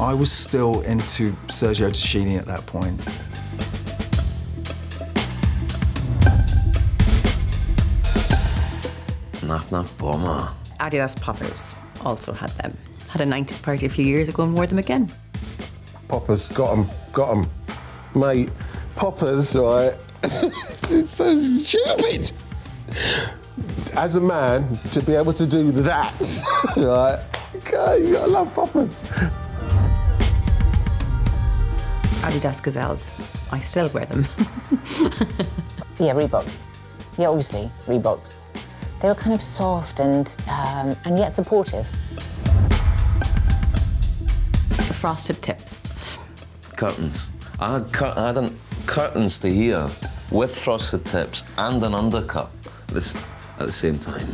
I was still into Sergio Tacchini at that point. Naf Naf Bomber. Adidas Poppers also had them. Had a 90s party a few years ago and wore them again. Poppers, got them, got them. Mate, poppers, right? it's so stupid. As a man, to be able to do that, right? God, you gotta love poppers. Adidas Gazelles. I still wear them. Yeah, Reeboks. Yeah, obviously, Reeboks. They were kind of soft and, um, and yet supportive. the frosted tips. Curtains. I had, cur- I had an, curtains to here with frosted tips and an undercut at the, at the same time.